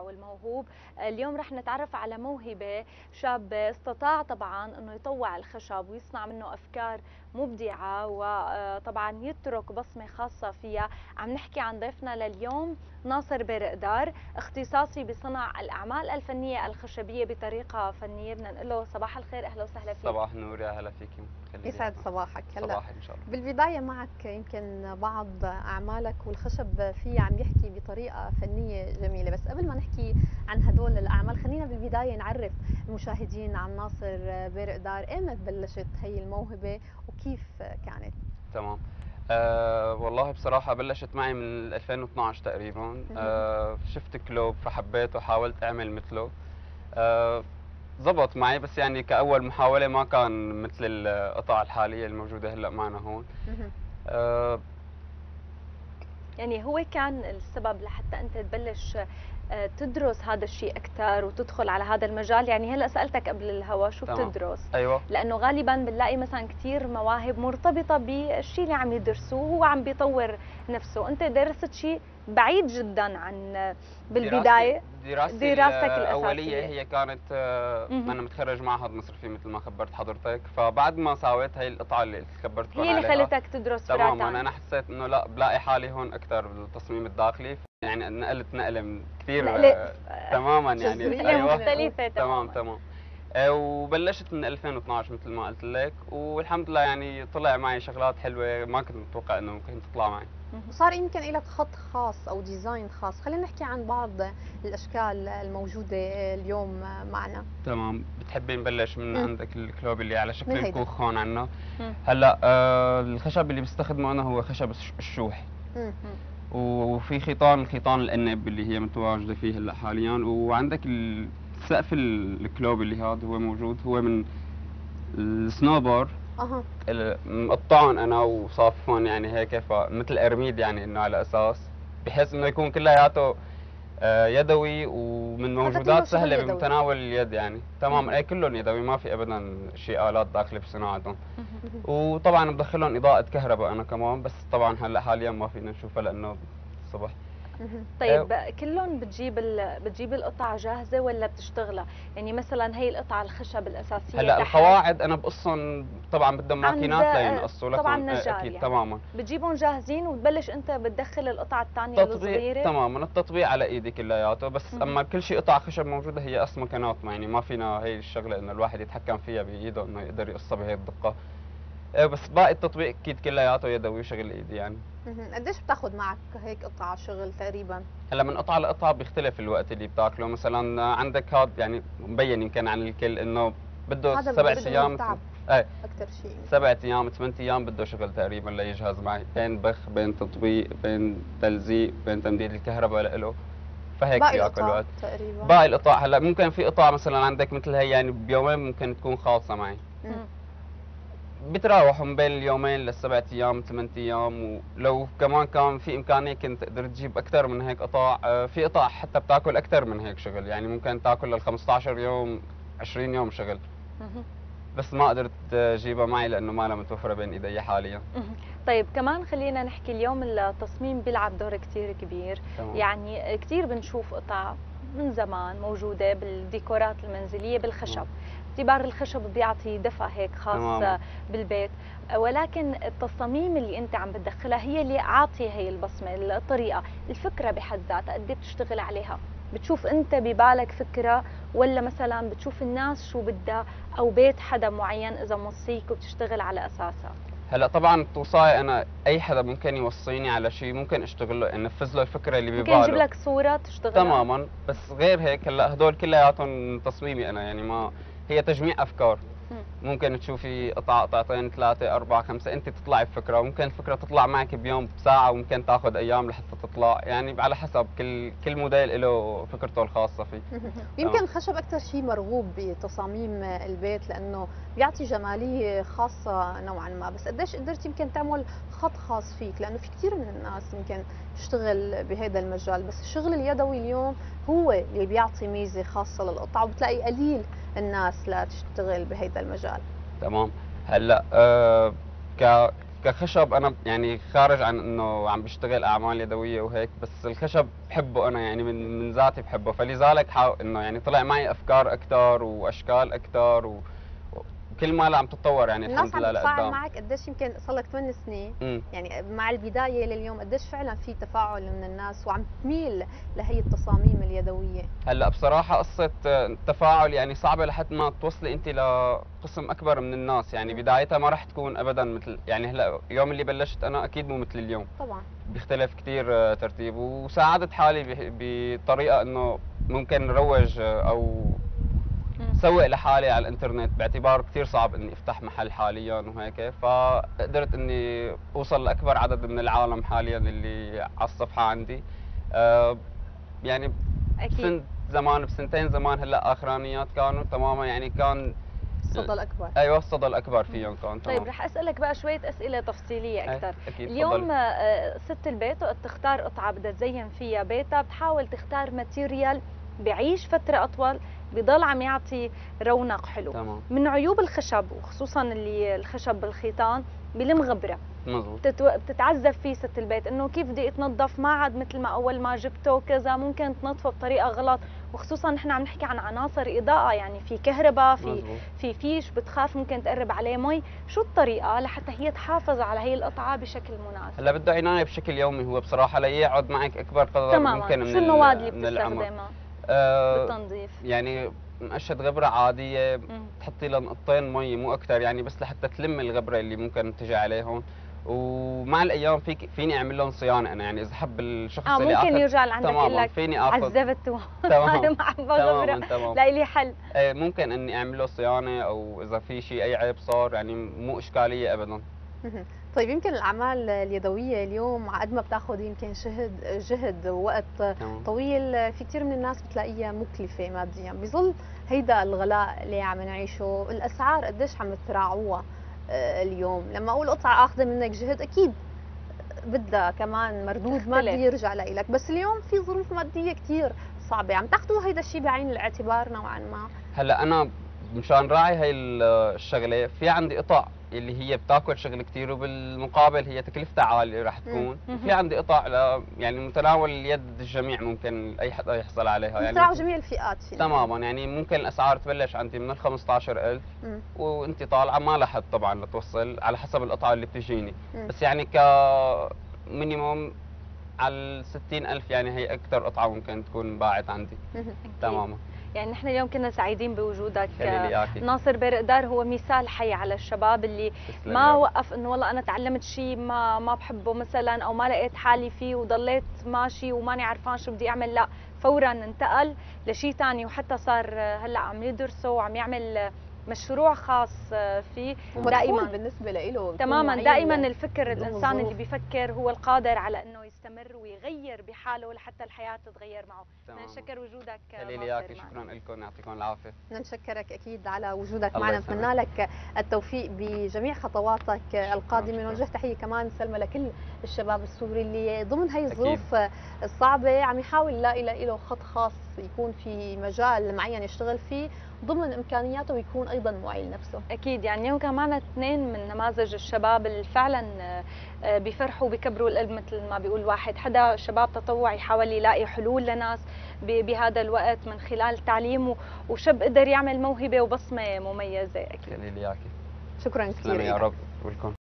والموهوب. اليوم رح نتعرف على موهبة شاب استطاع طبعا إنه يطوع الخشب ويصنع منه أفكار مبدعة وطبعا يترك بصمة خاصة فيها. عم نحكي عن ضيفنا لليوم ناصر برقدار اختصاصي بصنع الأعمال الفنية الخشبية بطريقة فنية. بدنا نقول له صباح الخير أهلا وسهلا فيك. صباح النور يا هلا فيك. يسعد صباحك. هلا. صباحك إن شاء الله. بالبداية معك يمكن بعض أعمالك والخشب فيه عم يحكي بطريقة فنية جميلة. بس قبل ما نحكي عن هدول الأعمال. خلينا بالبداية نعرف المشاهدين عن ناصر بيرقدار إيمت بلشت هي الموهبة وكيف كانت؟ تمام. أه والله بصراحة بلشت معي من 2012 تقريبا. أه شفت كلوب فحبيته وحاولت أعمل مثله. أه زبط معي بس يعني كأول محاولة ما كان مثل القطع الحالية الموجودة هلأ معنا هون. أه يعني هو كان السبب لحتى أنت تبلش تدرس هذا الشيء أكثر وتدخل على هذا المجال؟ يعني هلا سألتك قبل الهوا شو تمام. بتدرس؟ أيوه. لأنه غالبا بنلاقي مثلا كثير مواهب مرتبطة بالشيء اللي عم يدرسوه وهو عم بيطور نفسه. أنت درست شيء بعيد جدا عن بالبداية. دراستي, دراستك الأولية هي كانت آه، أنا متخرج معهد مصرفي مثل ما خبرت حضرتك. فبعد ما ساويت هي القطعه اللي خبرتكم هي اللي خلتك تدرس تماما. أنا حسيت إنه لا بلاقي حالي هون أكثر بالتصميم الداخلي. يعني نقلت نقلة كثير آه تماما يعني. أيوه. مختلفة تمام تمام. آه وبلشت من 2012 مثل ما قلت لك والحمد لله يعني طلع معي شغلات حلوة ما كنت متوقع إنه ممكن تطلع معي. وصار يمكن لك خط خاص أو design خاص. خلينا نحكي عن بعض الأشكال الموجودة اليوم معنا. تمام. بتحبي نبلش من مم. عندك الكلوب اللي على شكل الكوخ هون عنا. هلأ آه الخشب اللي بستخدمه أنا هو خشب الشوح. مم. وفي خيطان الخيطان الأنب اللي هي متواجدة فيه هلأ حاليا. وعندك السقف الكلوب اللي هذا هو موجود. هو من السنوبر. أها. مقطعهم أنا وصافهم يعني هيك فمثل أرميد يعني إنه على أساس بحيث إنه يكون كلياته يدوي ومن موجودات سهلة بمتناول اليد يعني. تمام اي كلهم يدوي ما في ابدا شيء آلات داخلة بصناعتهم وطبعا بدخلهم إضاءة كهرباء أنا كمان بس طبعا هلأ حاليا ما فينا نشوفها لأنه الصبح. طيب أه. كلهم بتجيب بتجيب القطع جاهزة ولا بتشتغلها؟ يعني مثلا هي القطعة الخشب الأساسية هلأ القواعد أنا بقصهم طبعا بدهم ماكينات لينقصوا لك طبعا نجار أكيد يعني. تماما. بتجيبهم جاهزين وتبلش أنت بتدخل القطعة الثانية الصغيرة؟ تماما التطبيق على إيدي كلياته. بس مم. أما كل شيء قطع خشب موجودة هي اسمها كنات يعني ما فينا هي الشغلة إنه الواحد يتحكم فيها بإيده إنه يقدر يقصها بهي الدقة. إيه، بس باقي التطبيق أكيد كلياته يدوي شغل إيدي يعني. قديش بتاخذ معك هيك قطعه شغل تقريبا؟ هلأ من قطعه لقطعه بيختلف الوقت اللي بتاكله. مثلا عندك هاد يعني مبين يمكن عن الكل إنه بده سبع أيام إيه أكثر شيء سبع أيام ثمان أيام بده شغل تقريبا ليجهز معي. بين بخ بين تطبيق بين تلزيق بين تمديد الكهرباء له. فهيك بياكل وقت. تقريبا. باقي القطع. هلأ ممكن في قطع مثلا عندك مثل هي يعني بيومين ممكن تكون خالصة معي. بتراوحوا من بين اليومين للسبعة أيام ثمان أيام ولو كمان كان في إمكانية كنت تقدر تجيب أكثر من هيك قطع آه، في قطع حتى بتاكل أكثر من هيك شغل. يعني ممكن تاكل لل 15 يوم 20 يوم شغل. بس ما قدرت اجيبها معي لأنه ما لها متوفرة بين إيدي حاليا. طيب كمان خلينا نحكي اليوم التصميم بيلعب دور كثير كبير. تمام. يعني كثير بنشوف قطع من زمان موجودة بالديكورات المنزلية بالخشب. اعتبار الخشب بيعطي دفء هيك خاص تمام. بالبيت. ولكن التصاميم اللي انت عم بتدخلها هي اللي عاطية هي البصمة الطريقة الفكرة بحد ذاتها قد إيه بتشتغل عليها؟ بتشوف انت ببالك فكرة ولا مثلا بتشوف الناس شو بدها أو بيت حدا معين إذا موصيك وبتشتغل على أساسها؟ هلأ طبعا توصاي أنا أي حدا ممكن يوصيني على شيء ممكن أشتغل له انفذ له الفكرة اللي بباله ممكن أجيب لك صورة تشتغلها. تماما. بس غير هيك هلأ هدول كلياتهم تصميمي أنا يعني ما هي تجميع أفكار. ممكن تشوفي قطعه قطعتين ثلاثة أربعة خمسة أنت تطلعي بفكرة وممكن الفكرة تطلع معك بيوم بساعه وممكن تاخذ أيام لحتى تطلع. يعني على حسب كل كل موديل له فكرته الخاصة فيه. يمكن الخشب أكثر شيء مرغوب بتصاميم البيت لأنه بيعطي جمالية خاصة نوعا ما. بس قديش قدرت يمكن تعمل خط خاص فيك؟ لأنه في كثير من الناس يمكن تشتغل بهذا المجال بس الشغل اليدوي اليوم هو اللي بيعطي ميزة خاصة للقطع وبتلاقي قليل الناس لا تشتغل بهذا المجال. تمام. هلأ آه ك كخشب أنا يعني خارج عن إنه عم بشتغل أعمال يدوية وهيك بس الخشب بحبه أنا يعني من من ذاتي بحبه فلذلك إنه يعني طلع معي أفكار أكثر وأشكال أكثر و كل ما عم تتطور يعني الحمد لله الناس عم معك قديش يمكن صار لك 8 سنين. م. يعني مع البداية لليوم قديش فعلا في تفاعل من الناس وعم تميل لهي التصاميم اليدوية؟ هلأ بصراحة قصة التفاعل يعني صعبة لحد ما توصلي انت لقسم أكبر من الناس. يعني بدايتها ما راح تكون ابدا مثل يعني هلأ اليوم اللي بلشت أنا أكيد مو مثل اليوم. طبعا. بيختلف كثير ترتيب. وساعدت حالي بطريقة إنه ممكن روج أو سوق لحالي على الإنترنت باعتبار كثير صعب إني أفتح محل حاليا وهيك فقدرت إني أوصل لأكبر عدد من العالم حاليا اللي على الصفحة عندي. أه يعني أكيد. سنت زمان بسنتين زمان هلأ آخرانيات كانوا تماما يعني كان الصدى الأكبر. أيوه الصدى الأكبر فيهم كان طيب رح أسألك بقى شوية أسئلة تفصيلية أكثر أكيد اليوم آه، ست البيت وقت تختار قطعة بدها تزين فيها بيتها بتحاول تختار ماتيريال بعيش فترة أطول بضل عم يعطي رونق حلو. تمام. من عيوب الخشب وخصوصا اللي الخشب بالخيطان بلم غبرة. مظبوط. بتتعذب فيه ست البيت إنه كيف بدي أتنظف؟ ما عاد مثل ما أول ما جبته كذا ممكن تنظفه بطريقة غلط. وخصوصا نحن عم نحكي عن عناصر إضاءة يعني في كهرباء في مزبوط. في فيش بتخاف ممكن تقرب عليه مي. شو الطريقة لحتى هي تحافظ على هي القطعة بشكل مناسب؟ هلا بده عناية بشكل يومي هو بصراحة ليقعد معك أكبر قدر ممكن من شو المواد اللي بتستخدمها؟ بالتنظيف. يعني مقشة غبرة عادية تحطي لها نقطتين مي مو أكثر يعني بس لحتى تلم الغبرة اللي ممكن تجي عليهم. ومع الأيام فيك فيني أعمل لهم صيانة أنا إذا حب الشخص آه اللي ممكن يرجع لعندك يقول لك فيني آخذ. عذبت أنا ما عم غبرة. لا لي حل. إيه ممكن إني أعمل له صيانة أو إذا في شيء أي عيب صار يعني مو إشكالية ابدا. طيب يمكن الأعمال اليدوية اليوم قد ما بتاخذ يمكن جهد جهد ووقت طويل في كثير من الناس بتلاقيها مكلفة ماديا. بظل هيدا الغلاء اللي عم نعيشه الأسعار قديش عم تراعوها آه، اليوم؟ لما أقول قطعة آخذة منك جهد أكيد بدها كمان مردود مادي يرجع لك بس اليوم في ظروف مادية كثير صعبة. عم تاخذوا هيدا الشيء بعين الاعتبار نوعا ما؟ هلأ أنا مشان راعي هاي الشغلة في عندي قطع اللي هي بتاكل شغل كثير وبالمقابل هي تكلفتها عالية راح تكون. في عندي قطع يعني متناول اليد الجميع ممكن أي حدا يحصل عليها. يعني متناول جميع الفئات تماما. يعني ممكن الأسعار تبلش عندي من ال 15000 وأنت طالعة ما لحد طبعا لتوصل على حسب القطعة اللي بتجيني. بس يعني ك مينيموم على ال 60000 يعني هي أكثر قطعة ممكن تكون باعت عندي. تماما. يعني نحن اليوم كنا سعيدين بوجودك. ناصر بارقدار هو مثال حي على الشباب اللي ما وقف إنه والله أنا تعلمت شيء ما ما بحبه مثلا أو ما لقيت حالي فيه وضليت ماشي وماني عرفان شو بدي أعمل. لا فورا انتقل لشيء ثاني وحتى صار هلأ عم يدرسه وعم يعمل مشروع خاص فيه دائما. بالنسبة له تماما. دائما الفكر الانسان اللي بيفكر هو القادر على إنه يستمر ويغير بحاله لحتى الحياة تتغير معه. نشكر وجودك خليلي إياك شكرا لكم. يعطيكم العافية. نشكرك أكيد على وجودك معنا. نتمنى لك التوفيق بجميع خطواتك القادمة. نوجه تحية كمان سلمى لكل الشباب السوري اللي ضمن هي الظروف الصعبة. عم يحاول يلاقي له خط خاص يكون في مجال معين يشتغل فيه. ضمن إمكانياته ويكون أيضا معي لنفسه أكيد يعني اليوم كان معنا اثنين من نماذج الشباب اللي فعلا آه، بيفرحوا بيكبروا القلب مثل ما بيقول واحد. حدا شباب تطوعي حاول يلاقي حلول لناس بهذا الوقت من خلال تعليمه وشاب قدر يعمل موهبة وبصمة مميزة. أكيد. شكرا كثير يا رب. ولكم